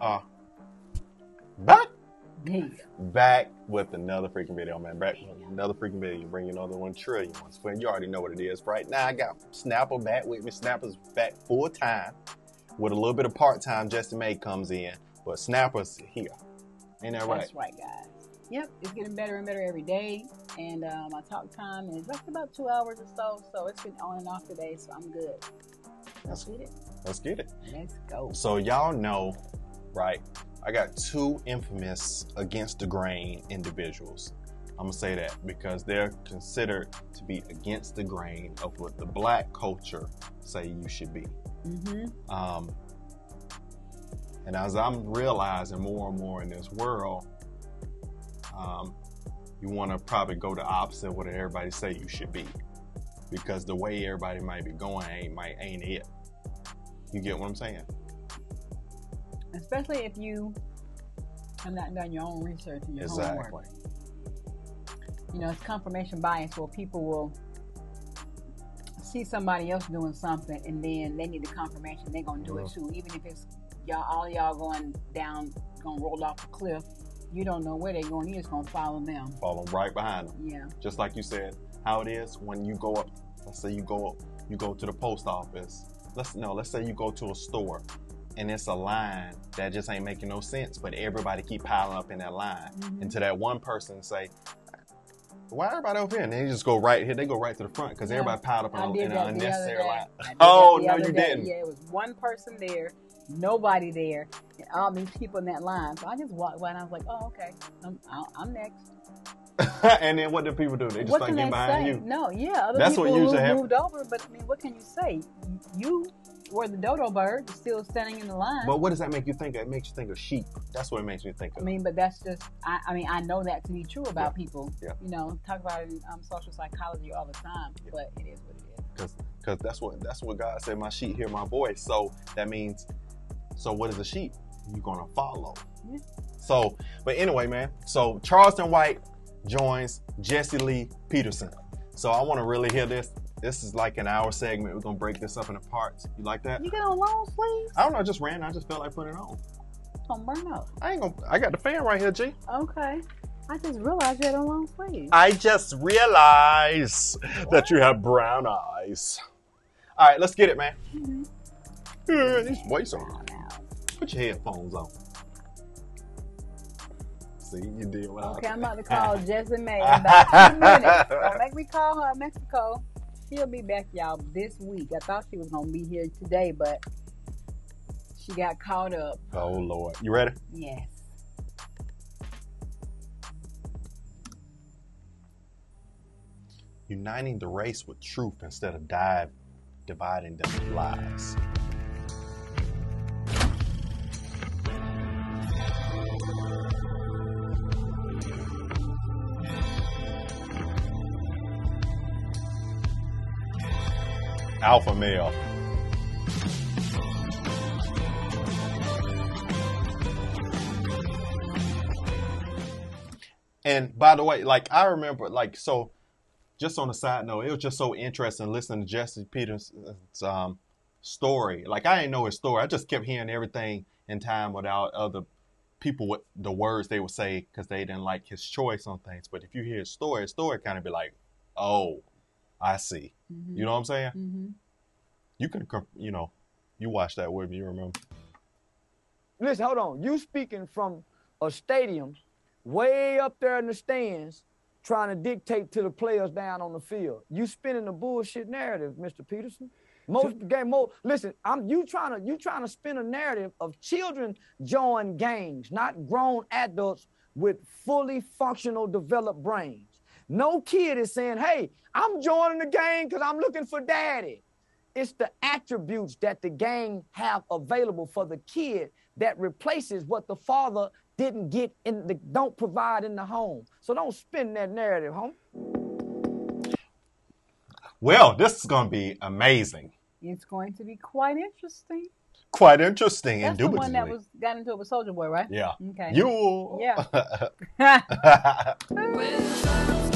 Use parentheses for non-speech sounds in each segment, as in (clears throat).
are back, Yeah. back with another freaking video, man. Back with another freaking video. Bring another one trillion ones. But you already know what it is. Right now, I got Snappa back with me. Snappa's back full time with a little bit of part time. Justin May comes in, but Snappa's here. Ain't that right? That's right, guys. Yep, it's getting better and better every day. And uh, my talk time is like about two hours or so. So it's been on and off today, so I'm good. Let's get it. Let's get it. Let's go. So y'all know, right? I got two infamous against the grain individuals. I'm gonna say that because they're considered to be against the grain of what the black culture say you should be. Mm-hmm. Um, and as I'm realizing more and more in this world, um, you want to probably go the opposite of what everybody say you should be, because the way everybody might be going ain't might ain't it. You get what I'm saying? Especially if you have not done your own research and your homework. Exactly. You know, it's confirmation bias where people will see somebody else doing something and then they need the confirmation they're gonna do it Mhm. too. Even if it's y'all all y'all going down, gonna roll off the cliff, you don't know where they're going, you're just gonna follow them. Follow right behind them. Yeah. Just like you said, how it is when you go up. Let's say you go up, you go to the post office. Let's no. Let's say you go to a store, and it's a line that just ain't making no sense. But everybody keep piling up in that line. Mhm. and to that one person say, "Why everybody over here?" And they just go right here. They go right to the front because Yeah, everybody piled up I in, an unnecessary line. Oh, no, you day. didn't. Yeah, it was one person there, nobody there, and all these people in that line. So I just walked by and I was like, oh, okay, I'm, I'm next. (laughs) and then what do people do? They just what start getting behind say? you. No, yeah, other That's people what usually moved, happen. moved over, but I mean, what can you say? You were the dodo bird, is still standing in the line. But what does that make you think? of? It makes you think of sheep. That's what it makes me think of. I mean, but that's just, I, I mean, I know that to be true about people. Yeah. You know, talk about it in um, social psychology all the time, Yeah. but it is what it is. Because because that's what that's what God said. My sheep hear my voice. So that means. So what is a sheep? You're gonna follow. Yeah. So, but anyway, man. So Charleston White joins Jesse Lee Peterson. So I want to really hear this. This is like an hour segment. We're gonna break this up into parts. You like that? You get on long sleeves, I don't know. I just ran. I just felt like putting it on. don't burn up. I ain't gonna. I got the fan right here, G. Okay. I just realized you had on long sleeves. I just realized that you have brown eyes. All right, let's get it, man. Mhm. Yeah, these voice on. Put your headphones on. See, you did what Okay, I'm about to call Jesse May in about (laughs) two minutes. Don't make me call her in Mexico. She'll be back, y'all, this week. I thought she was gonna be here today, but she got caught up. Oh Lord, you ready? Yes. Uniting the race with truth instead of dive, dividing them with lies. Alpha male. And by the way, like I remember, like so, just on a side note, it was just so interesting listening to Jesse Peterson's um, story. Like I didn't know his story. I just kept hearing everything in time without other people with the words they would say because they didn't like his choice on things. But if you hear his story, his story kind of be like, oh, I see. Mm-hmm. You know what I'm saying? hmm You can, you know, you watch that with me. You remember? Listen, hold on. You speaking from a stadium way up there in the stands trying to dictate to the players down on the field. You spinning the bullshit narrative, Mr. Peterson. Most game most listen, I'm you trying to you trying to spin a narrative of children join gangs, not grown adults with fully functional developed brains. No kid is saying, "Hey, I'm joining the gang cuz I'm looking for daddy." It's the attributes that the gang have available for the kid that replaces what the father didn't get in the don't provide in the home. So don't spin that narrative, home. Well, this is going to be amazing. It's going to be quite interesting. Quite interesting, That's the one that was got into it with Soldier Boy, right? yeah. Okay. You. Yeah. (laughs) (laughs) (laughs)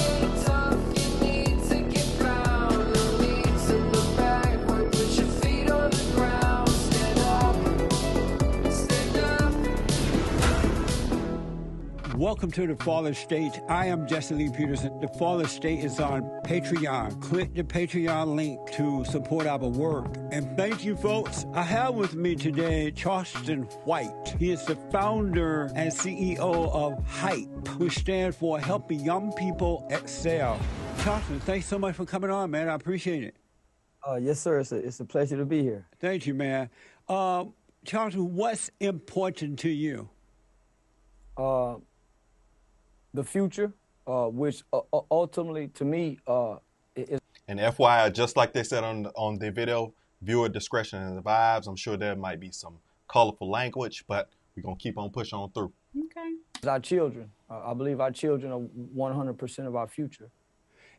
Welcome to the Fallen State. I am Jesse Lee Peterson. The Fallen State is on Patreon. Click the Patreon link to support our work. And thank you, folks. I have with me today Charleston White. He is the founder and CEO of HYPE, which stands for Helping Young People Excel. Charleston, thanks so much for coming on, man. I appreciate it. Uh, yes, sir. It's a, it's a pleasure to be here. Thank you, man. Uh, Charleston, what's important to you? Uh, the future, uh, which uh, uh ultimately, to me, uh, is. And FYI, just like they said on the, on the video, viewer discretion and the vibes. I'm sure there might be some colorful language, but we're gonna keep on pushing on through. Okay. Our children, uh, I believe our children are 100% of our future,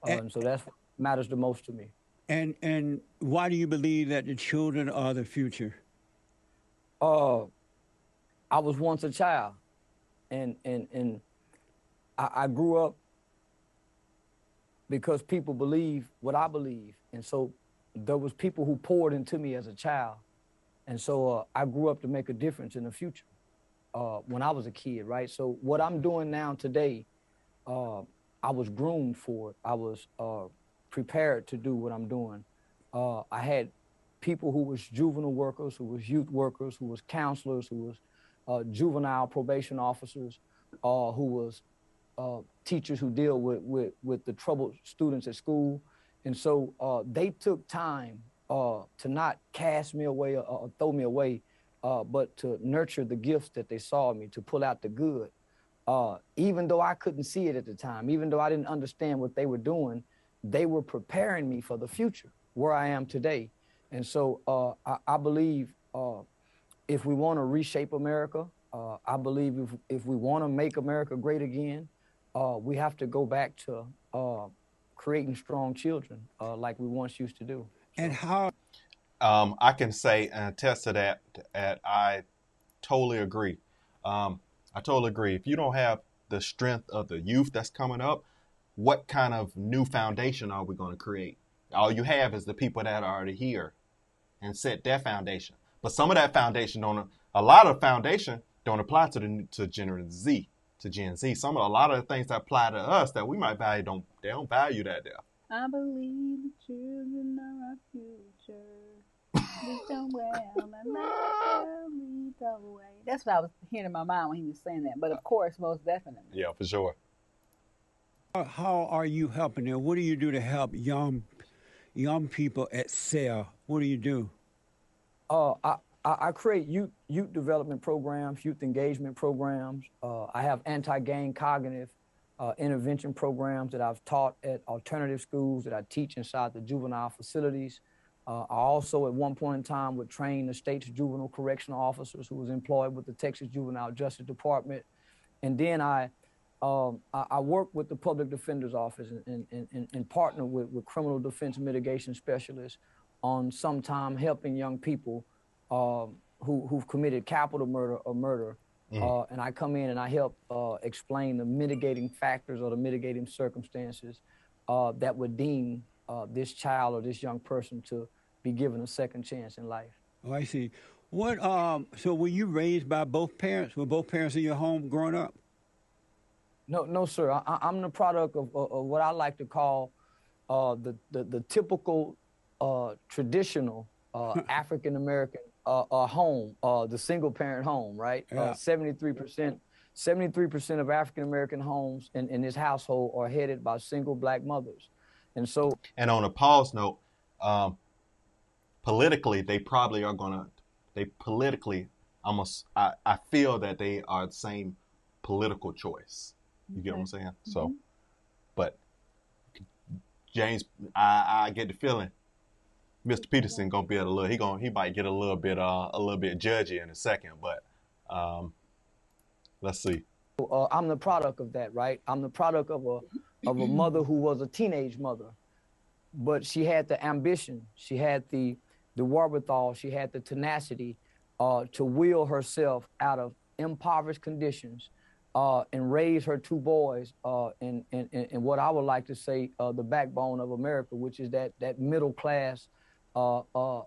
and, um, so that's what matters the most to me. And and why do you believe that the children are the future? Uh, I was once a child, and and and I, I grew up because people believe what I believe, and so there was people who poured into me as a child, and so uh, I grew up to make a difference in the future uh, when I was a kid, right? So what I'm doing now today, uh, I was groomed for it. I was uh, prepared to do what I'm doing. Uh, I had people who was juvenile workers, who was youth workers, who was counselors, who was uh, juvenile probation officers, who was uh, teachers who deal with, with, with the troubled students at school. And so uh, they took time uh, to not cast me away or, or throw me away, uh, but to nurture the gifts that they saw in me, to pull out the good. Uh, even though I couldn't see it at the time, even though I didn't understand what they were doing, they were preparing me for the future, where I am today. And so uh, I, I, believe if we want to reshape America, I believe if, if we want to make America great again, uh, we have to go back to uh, creating strong children uh, like we once used to do. So. And how? Um, I can say and attest to that. That I totally agree. Um, I totally agree. If you don't have the strength of the youth that's coming up, what kind of new foundation are we going to create? All you have is the people that are already here, and set that foundation. But some of that foundation don't. A lot of foundation don't apply to the to Generation Z to Gen Z. Some of a lot of the things that apply to us that we might value don't they don't value that there. I believe the children are our future. That's what I was hearing in my mind when he was saying that. But of course, most definitely. Yeah, for sure. How are you helping them? What do you do to help young young people excel? What do you do? Uh, I, I, I create youth, youth development programs, youth engagement programs. Uh, I have anti-gang cognitive uh, intervention programs that I've taught at alternative schools that I teach inside the juvenile facilities. Uh, I also, at one point in time, would train the state's juvenile correctional officers who was employed with the Texas Juvenile Justice Department. And then I, um, I, I, work with the Public Defender's Office and, and, and, and partner with, with criminal defense mitigation specialists on sometime helping young people um, who, who've committed capital murder or murder. Mm. Uh, and I come in and I help uh, explain the mitigating factors or the mitigating circumstances uh, that would deem uh, this child or this young person to be given a second chance in life. Oh, I see. What? Um, so, were you raised by both parents? Were both parents in your home growing up? No, no, sir. I, am the product of, of, of, what I like to call uh, the, the, the typical uh, traditional (laughs) African American uh, a home, uh, the single parent home, right? Uh, yeah. Seventy-three percent. 73% of African American homes in, in this household are headed by single black mothers. And so. And on a pause note, um, politically, they probably are going to, they politically, almost, I, I feel that they are the same political choice. You get what I'm saying? Mm-hmm. So, but James, I, I get the feeling Mr. Peterson gonna be a little. He gonna he might get a little bit uh a little bit judgy in a second, but um, let's see. Uh, I'm the product of that, right? I'm the product of a of a mother who was a teenage mother, but she had the ambition, she had the the wherewithal, she had the tenacity uh, to will herself out of impoverished conditions uh, and raise her two boys uh, in, in, in, what I would like to say uh, the backbone of America, which is that that middle class uh, uh,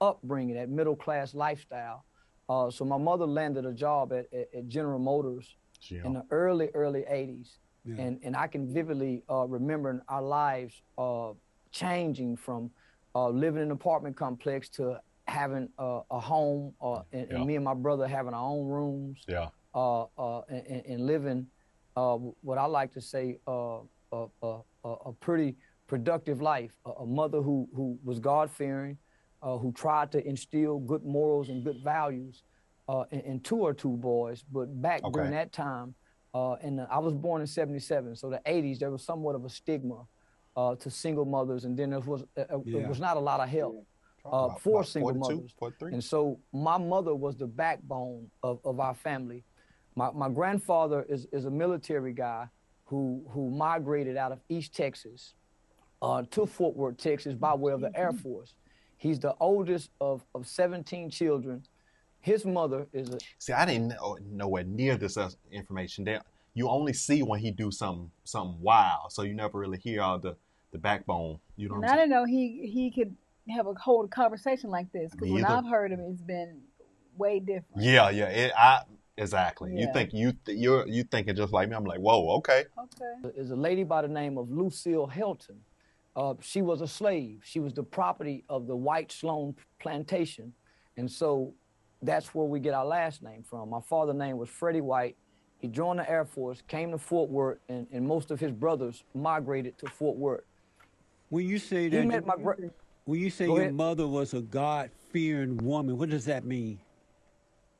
upbringing, that middle class lifestyle. Uh, so my mother landed a job at, at, at General Motors Yeah. in the early early 80s Yeah. and and I can vividly uh, remember our lives uh, changing from uh, living in an apartment complex to having a, a home uh, and, Yeah. and me and my brother having our own rooms Yeah. uh, uh, and, and- living uh, what I like to say uh, a, a, a a pretty productive life. A, a mother who, who was God fearing, uh, who tried to instill good morals and good values uh, in, in two or two boys. But back Okay. during that time, uh, in the, I was born in '77, so the '80s there was somewhat of a stigma uh, to single mothers, and then there was uh, uh, Yeah. was not a lot of help uh, About- for about single 42, mothers. 43? And so my mother was the backbone of, of our family. My, my grandfather is, is a military guy who, who migrated out of East Texas uh, to Fort Worth, Texas by way of the Air Force. He's the oldest of, of 17 children. His mother is a, See, I didn't know nowhere near this information. That you only see when he do something something wild, so you never really hear all the the backbone. You know And what I I'm saying? didn't know he he could have a hold a conversation like this because when either. I've heard him, it's been way different. Yeah, yeah. It, I exactly. You think you th- you're you thinking just like me? I'm like, whoa, okay. Okay. is a lady by the name of Lucille Helton. Uh, she was a slave. She was the property of the White Sloan plantation. And so that's where we get our last name from. My father's name was Freddie White. He joined the Air Force, came to Fort Worth, and, and most of his brothers migrated to Fort Worth. When you say that, my when you say your ahead. mother was a God-fearing woman, what does that mean?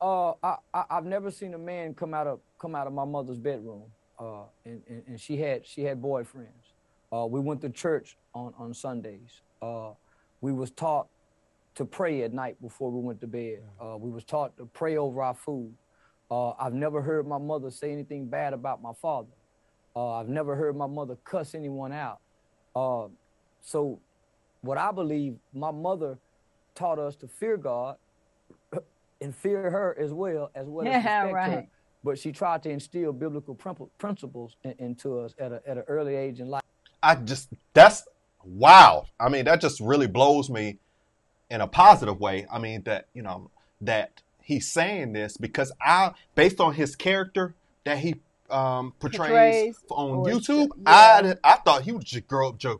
Uh, I, I I've never seen a man come out of come out of my mother's bedroom. Uh, and, and, and she had she had boyfriends. Uh, we went to church on on Sundays. Uh, we was taught to pray at night before we went to bed. Uh, we was taught to pray over our food. Uh, I've never heard my mother say anything bad about my father. Uh, I've never heard my mother cuss anyone out. Uh, so, what I believe, my mother taught us to fear God (coughs) and fear her as well as well as (laughs) Yeah, respect her. But she tried to instill biblical princi- principles into us at, a, at an early age in life. I just that's wow. I mean, that just really blows me in a positive way. I mean that you know that he's saying this because I, based on his character that he um, portrays, Portrays on or YouTube, sh- I. I thought he would just grow up just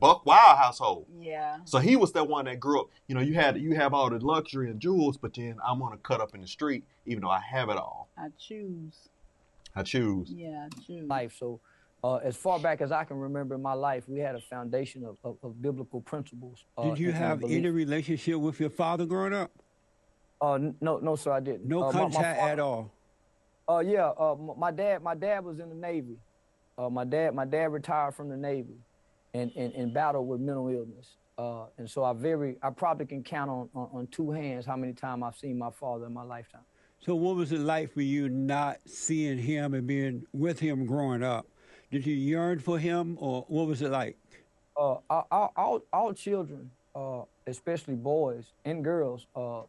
Buck Wild household. Yeah. So he was that one that grew up. You know, you had you have all the luxury and jewels, but then I'm gonna cut up in the street, even though I have it all. I choose. I choose. Yeah, I choose. life. So, uh, as far back as I can remember in my life, we had a foundation of, of, of biblical principles. Uh, Did you have belief. any relationship with your father growing up? Uh, no, no, sir, I didn't. No uh, my- my contact at all. Uh, yeah, uh, my dad, my dad was in the Navy. Uh, my dad, my dad retired from the Navy, and and, and battled with mental illness. Uh, and so I very, I probably can count on, on on two hands how many times I've seen my father in my lifetime. So what was it like for you not seeing him and being with him growing up? Did you yearn for him, or what was it like? Uh, all, all, all, children, uh, especially boys and girls, uh,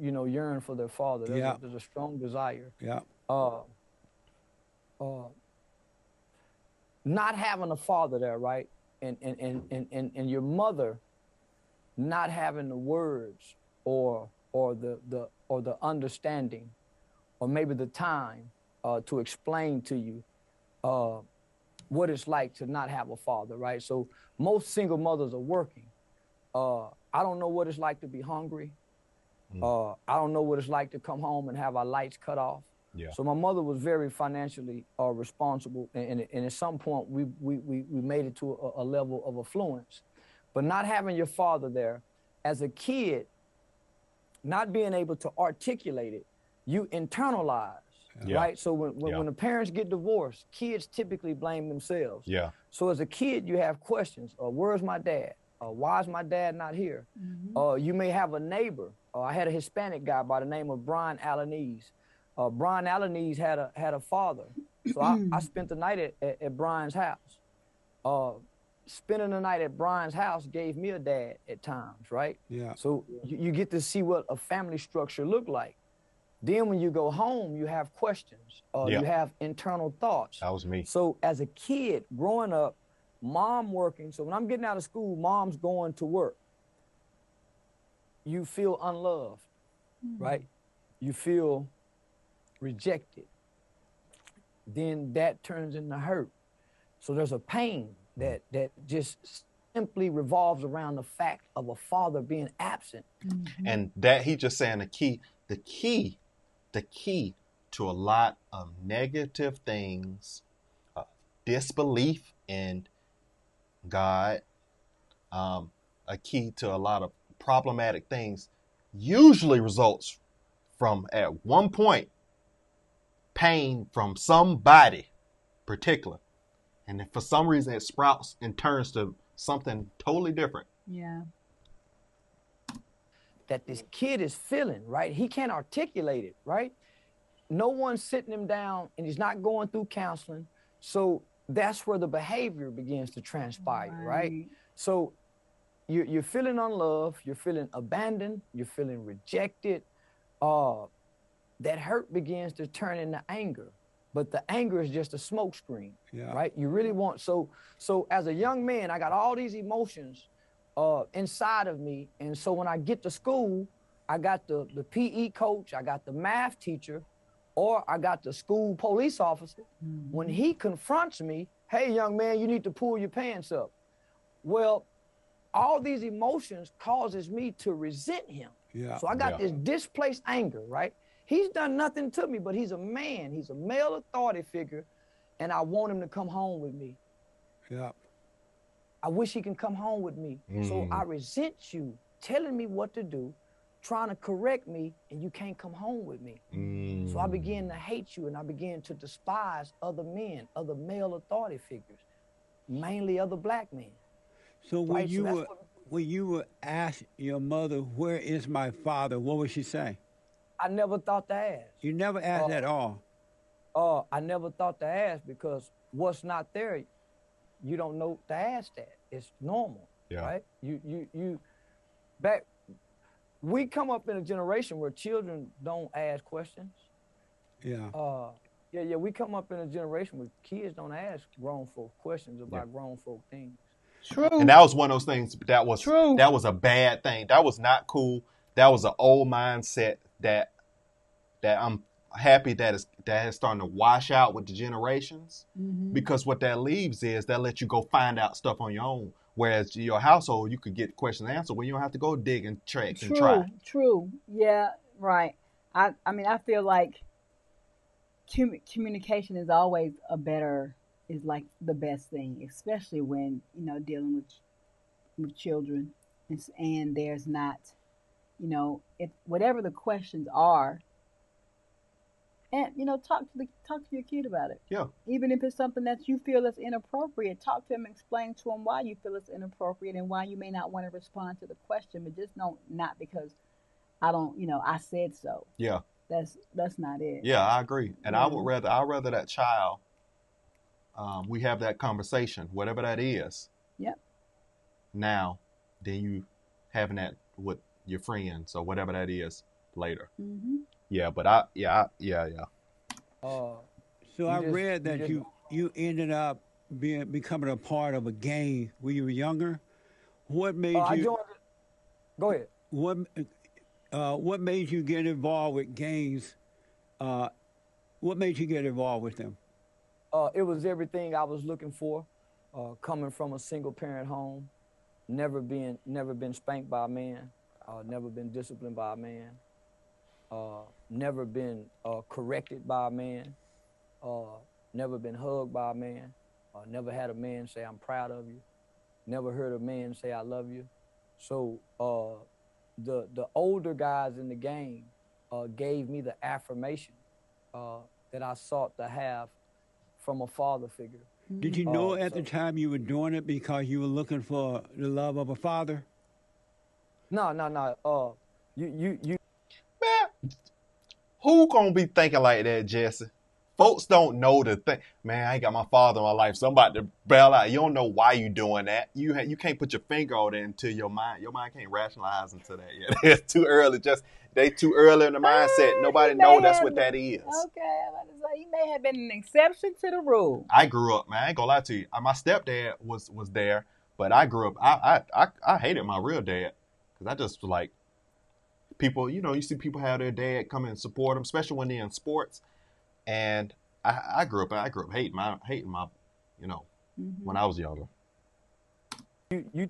you know, yearn for their father. There's, Yeah. a, there's a strong desire. Yeah. uh, uh, not having a father there, right? And, and, and, and, and, and your mother not having the words or, or, the, the, or the understanding or maybe the time uh, to explain to you uh, what it's like to not have a father, right? So most single mothers are working. Uh, I don't know what it's like to be hungry. Uh, I don't know what it's like to come home and have our lights cut off. Yeah. So my mother was very financially uh, responsible, and, and, and at some point we, we, we, we made it to a, a level of affluence. But not having your father there, as a kid, not being able to articulate it, you internalize, Yeah. right? So when, when, Yeah. when the parents get divorced, kids typically blame themselves. Yeah. So as a kid, you have questions. Uh, where's my dad? Uh, why is my dad not here? Uh, you may have a neighbor. Uh, I had a Hispanic guy by the name of Brian Alaniz. Uh, Brian Alaniz had a had a father, so I, I (clears throat) spent the night at, at, at Brian's house. Uh, spending the night at Brian's house gave me a dad at times, right? Yeah. So you, you get to see what a family structure look like. Then when you go home, you have questions. Uh, Yeah. You have internal thoughts. That was me. So as a kid growing up, mom working. So when I'm getting out of school, mom's going to work. You feel unloved, right? You feel rejected. then that turns into hurt. So there's a pain that that just simply revolves around the fact of a father being absent. And that he just saying the key, the key, the key to a lot of negative things, uh, disbelief in God, um, a key to a lot of problematic things, usually results from at one point pain from somebody particular, and if for some reason it sprouts and turns to something totally different. Yeah. That this kid is feeling, right? He can't articulate it, right? No one's sitting him down and he's not going through counseling. So that's where the behavior begins to transpire, right? So you're, you're feeling unloved, you're feeling abandoned, you're feeling rejected. Uh, that hurt begins to turn into anger. But the anger is just a smoke screen, Yeah. right? You really want so so as a young man, I got all these emotions uh, inside of me, and so when I get to school, I got the the PE coach, I got the math teacher, or I got the school police officer. When he confronts me, hey, young man, you need to pull your pants up. Well, all these emotions causes me to resent him. Yeah. So I got Yeah. this displaced anger, right? He's done nothing to me, but he's a man. He's a male authority figure, and I want him to come home with me. Yeah. I wish he can come home with me. So Mm. I resent you telling me what to do, trying to correct me, and you can't come home with me. So I began to hate you and I began to despise other men, other male authority figures, mainly other black men. So when Right, you that's were when you were asked your mother, "Where is my father?" What would she say? I never thought to ask. You never asked Oh. at all. Uh, I never thought to ask because what's not there, you don't know to ask that. It's normal, Yeah. right? You you you back. We come up in a generation where children don't ask questions. Yeah. Uh, yeah, yeah. We come up in a generation where kids don't ask grown folk questions about grown folk things. True. and that was one of those things that was True. that was a bad thing. That was not cool. That was an old mindset that that I'm happy that is that is starting to wash out with the generations. Mhm. Because what that leaves is that lets you go find out stuff on your own. Whereas your household, you could get questions answered when you don't have to go dig and track and try. true. Yeah, right. I, I mean, I feel like commu- communication is always a better, is like the best thing, especially when you know dealing with with children, and, and there's not, you know, if whatever the questions are, and you know, talk to the talk to your kid about it. Yeah. Even if it's something that you feel is inappropriate, talk to him, explain to him why you feel it's inappropriate and why you may not want to respond to the question, but just don't not because I don't, you know, I said so. Yeah. That's that's not it. Yeah, I agree. And I would rather I'd rather that child um, we have that conversation, whatever that is. Yep. Now, then you having that with your friends or whatever that is later. hmm Yeah, but I yeah, I, yeah, yeah. Uh, So You I just- read you that just- you you ended up being becoming a part of a gang when you were younger. What made uh, I you? joined. Go ahead. What uh, what made you get involved with gangs? Uh, what made you get involved with them? Uh, it was everything I was looking for. Uh, coming from a single parent home, never been never been spanked by a man, uh, never been disciplined by a man, uh, never been uh, corrected by a man, uh, never been hugged by a man, uh, never had a man say I'm proud of you, never heard a man say I love you. So uh, the the older guys in the game uh, gave me the affirmation uh, that I sought to have from a father figure. Did you know at the time you were doing it because you were looking for the love of a father? No, no, no. Uh, you, you, you. Who gonna be thinking like that, Jesse? Folks don't know the thing. Man, I ain't got my father in my life, so I'm about to bail out. You don't know why you doing that. You ha- you can't put your finger on it until your mind your mind can't rationalize into that yet. (laughs) it's too early. Just they too early in the mindset. Ah, Nobody know that's have what that is. Okay, I'm about to say you may have been an exception to the rule. I grew up, man. I ain't gonna lie to you. Uh, My stepdad was was there, but I grew up. I I I, I hated my real dad because I just was like people. You know, you see people have their dad come and support them, especially when they're in sports. And I, I grew up I grew up hating my hating my you know Mhm. when I was younger. You you